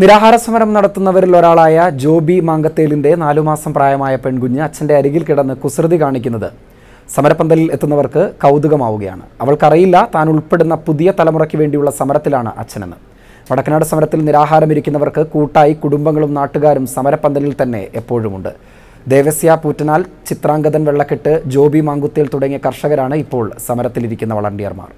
നിരാഹാര സമരം നടത്തുന്നവരിൽ ഒരാളായ ജോബി മാങ്കത്തേലിന്റെ നാലുമാസം പ്രായമായ പെൺകുഞ്ഞ് അച്ഛന്റെ അരികിൽ കിടന്ന് കുസൃതി കാണിക്കുന്നത് സമരപ്പന്തലിൽ എത്തുന്നവർക്ക് കൗതുകമാവുകയാണ്. അവൾക്കറിയില്ല താൻ ഉൾപ്പെടുന്ന പുതിയ തലമുറയ്ക്ക് വേണ്ടിയുള്ള സമരത്തിലാണ് അച്ഛനെന്ന്. വടക്കനാട് സമരത്തിൽ നിരാഹാരമിരിക്കുന്നവർക്ക് കൂട്ടായി കുടുംബങ്ങളും നാട്ടുകാരും സമരപ്പന്തലിൽ തന്നെ എപ്പോഴുമുണ്ട്. ദേവസ്യ പൂറ്റനാൽ ചിത്രാംഗതൻ വെള്ളക്കെട്ട് ജോബി മാങ്കുത്തേൽ തുടങ്ങിയ കർഷകരാണ് ഇപ്പോൾ സമരത്തിലിരിക്കുന്ന വളണ്ടിയർമാർ.